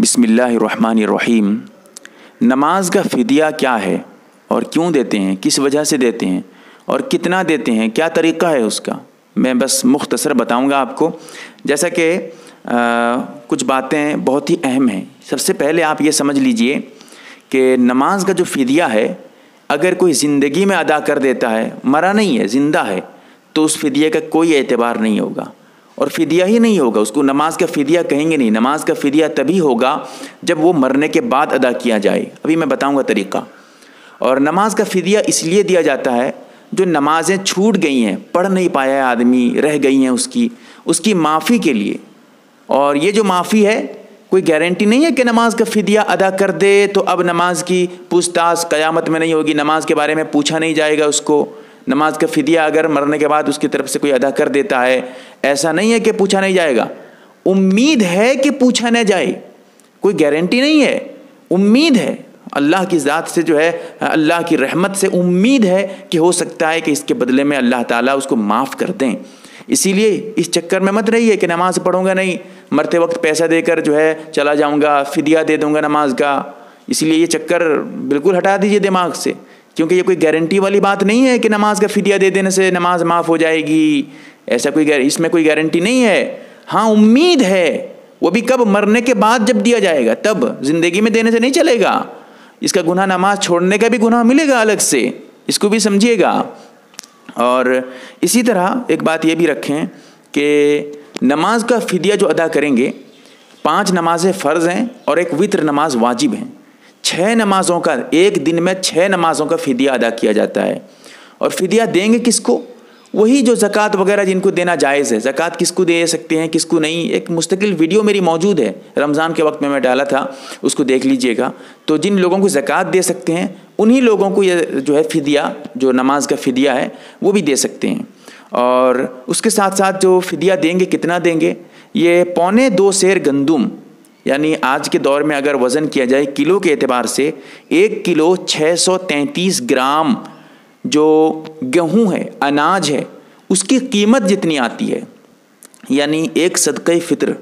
बिसमीम नमाज़ का फ़िदिया क्या है? और क्यों देते हैं? किस वजह से देते हैं? और कितना देते हैं? क्या तरीक़ा है उसका? मैं बस मुख्तसर बताऊँगा आपको। जैसा कि कुछ बातें बहुत ही अहम हैं। सबसे पहले आप ये समझ लीजिए कि नमाज़ का जो फ़िदिया है, अगर कोई ज़िंदगी में अदा कर देता है, मरा नहीं है, ज़िंदा है तो उस फ़िदिया का कोई एतबार नहीं होगा। और फ़िदिया ही नहीं होगा। उसको नमाज़ का फ़िदिया कहेंगे नहीं। नमाज़ का फ़िदिया तभी होगा जब वो मरने के बाद अदा किया जाए। अभी मैं बताऊँगा तरीक़ा। और नमाज़ का फ़िदिया इसलिए दिया जाता है, जो नमाज़ें छूट गई हैं, पढ़ नहीं पाया है आदमी, रह गई हैं उसकी उसकी माफ़ी के लिए। और ये जो माफ़ी है, कोई गारंटी नहीं है कि नमाज़ का फ़िदिया अदा कर दे तो अब नमाज़ की पूछताछ क़यामत में नहीं होगी, नमाज़ के बारे में पूछा नहीं जाएगा उसको। नमाज़ का फ़िदिया अगर मरने के बाद उसकी तरफ़ से कोई अदा कर देता है, ऐसा नहीं है कि पूछा नहीं जाएगा। उम्मीद है कि पूछा न जाए। कोई गारंटी नहीं है। उम्मीद है। अल्लाह की ज़ात से जो है, अल्लाह की रहमत से उम्मीद है कि हो सकता है कि इसके बदले में अल्लाह ताला उसको माफ़ कर दें। इसीलिए इस चक्कर में मत रहिए कि नमाज़ पढ़ूँगा नहीं। मरते वक्त पैसा देकर जो है, चला जाऊँगा, फिदिया दे दूँगा नमाज़ का। इसलिए ये चक्कर बिल्कुल हटा दीजिए दिमाग से। क्योंकि ये कोई गारंटी वाली बात नहीं है कि नमाज़ का फिदिया दे देने से नमाज़ माफ़ हो जाएगी। ऐसा कोई इसमें कोई गारंटी नहीं है। हाँ उम्मीद है। वो भी कब? मरने के बाद जब दिया जाएगा, तब। ज़िंदगी में देने से नहीं चलेगा। इसका गुनाह नमाज़ छोड़ने का भी गुनाह मिलेगा अलग से। इसको भी समझिएगा। और इसी तरह एक बात ये भी रखें कि नमाज़ का फिदिया जो अदा करेंगे, पाँच नमाजें फ़र्ज़ हैं और एक वित्र नमाज़ वाजिब हैं। छः नमाज़ों का, एक दिन में छः नमाज़ों का फ़िदिया अदा किया जाता है। और फ़िदिया देंगे किसको? वही जो ज़क़़त वगैरह जिनको देना जायज़ है। ज़क़़त किसको दे सकते हैं, किसको नहीं? एक मुस्तकिल वीडियो मेरी मौजूद है। रमज़ान के वक्त में मैं डाला था, उसको देख लीजिएगा। तो जिन लोगों को ज़क़़त दे सकते हैं, उन्हीं लोगों को ये जो है फ़िदिया, जो नमाज़ का फ़िदिया है, वो भी दे सकते हैं। और उसके साथ साथ जो फ़िदिया देंगे, कितना देंगे? ये पौने दो शेर गंदुम। यानी आज के दौर में अगर वज़न किया जाए किलो के अतबार से, एक किलो 633 ग्राम जो गेहूँ है, अनाज है, उसकी कीमत जितनी आती है, यानी एक सदक़ फ़ितर,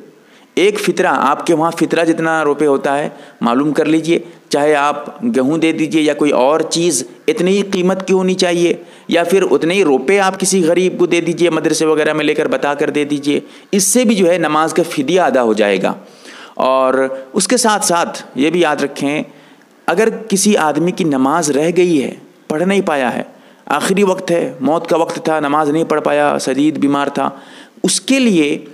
एक फ़ितरा, आपके वहाँ फ़ितरा जितना रुपये होता है, मालूम कर लीजिए, चाहे आप गेहूँ दे दीजिए या कोई और चीज़, इतनी ही कीमत की होनी चाहिए, या फिर उतने ही रुपये आप किसी गरीब को दे दीजिए, मदरसे वगैरह में लेकर बता कर दे दीजिए, इससे भी जो है नमाज़ का फ़िदिया अदा हो जाएगा। और उसके साथ साथ ये भी याद रखें, अगर किसी आदमी की नमाज़ रह गई है, पढ़ नहीं पाया है, आखिरी वक्त है, मौत का वक्त था, नमाज़ नहीं पढ़ पाया, शदीद बीमार था, उसके लिए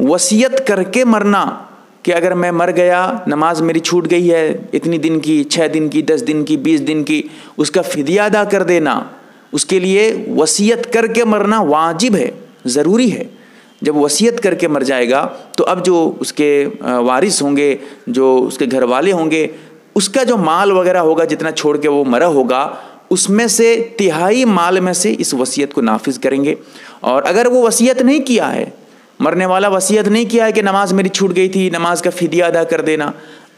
वसीयत करके मरना कि अगर मैं मर गया, नमाज़ मेरी छूट गई है, इतनी दिन की छः दिन की, दस दिन की, बीस दिन की, उसका फिदिया अदा कर देना, उसके लिए वसीयत करके मरना वाजिब है, ज़रूरी है। जब वसीयत करके मर जाएगा तो अब जो उसके वारिस होंगे, जो उसके घर वाले होंगे, उसका जो माल वगैरह होगा, जितना छोड़ के वो मरा होगा, उसमें से तिहाई माल में से इस वसीयत को नाफिज करेंगे। और अगर वो वसीयत नहीं किया है, मरने वाला वसीयत नहीं किया है कि नमाज़ मेरी छूट गई थी, नमाज़ का फिदिया अदा कर देना,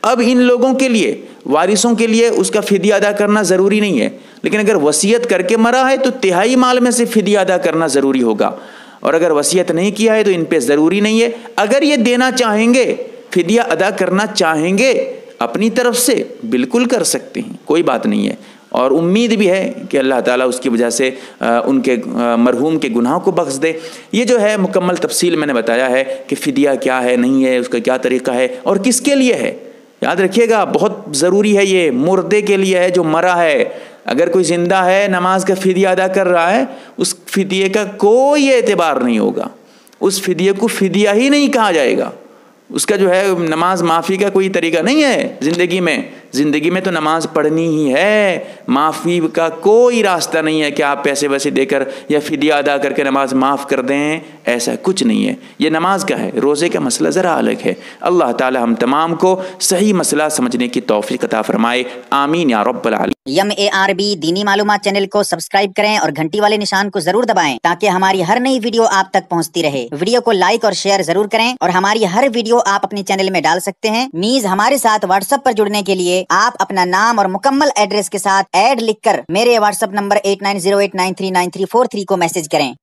अब इन लोगों के लिए, वारिसों के लिए उसका फिदिया अदा करना ज़रूरी नहीं है। लेकिन अगर वसीयत करके मरा है तो तिहाई माल में से फिदिया अदा करना ज़रूरी होगा। और अगर वसीयत नहीं किया है तो इन पे ज़रूरी नहीं है। अगर ये देना चाहेंगे, फिदिया अदा करना चाहेंगे, अपनी तरफ़ से बिल्कुल कर सकते हैं, कोई बात नहीं है। और उम्मीद भी है कि अल्लाह ताला उसकी वजह से उनके मरहूम के गुनाहों को बख्श दे। ये जो है मुकम्मल तफसील मैंने बताया है कि फ़िदिया क्या है, नहीं है, उसका क्या तरीक़ा है और किसके लिए है। याद रखिएगा, बहुत ज़रूरी है ये, मुर्दे के लिए है जो मरा है। अगर कोई ज़िंदा है, नमाज़ का फ़िदिया अदा कर रहा है, उस फ़िदिये का कोई एतबार नहीं होगा। उस फ़िदिये को फ़िदिया ही नहीं कहा जाएगा। उसका जो है, नमाज़ माफ़ी का कोई तरीका नहीं है ज़िंदगी में। ज़िंदगी में तो नमाज़ पढ़नी ही है। माफ़ी का कोई रास्ता नहीं है कि आप पैसे वैसे देकर या फिदिया अदा करके नमाज़ माफ़ कर दें। ऐसा कुछ नहीं है। ये नमाज़ का है। रोज़े का मसला ज़रा अलग है। अल्लाह ताला हम तमाम को सही मसला समझने की तोफ़ी कता फ़रमाए। आमीन या रब्बल यम ए आर बी दीनी मालूम चैनल को सब्सक्राइब करें और घंटी वाले निशान को ज़रूर दबाएँ ताकि हमारी हर नई वीडियो आप तक पहुँचती रहे। वीडियो को लाइक और शेयर ज़रूर करें और हमारी हर वीडियो आप अपने चैनल में डाल सकते हैं। मीज हमारे साथ व्हाट्सएप पर जुड़ने के लिए आप अपना नाम और मुकम्मल एड्रेस के साथ एड लिखकर मेरे WhatsApp number eight nine zero eight nine three nine three four three को मैसेज करें।